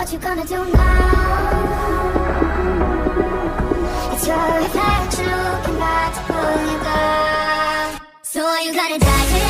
What you gonna do now? It's your reflection looking back to pull you down. So are you gonna die today?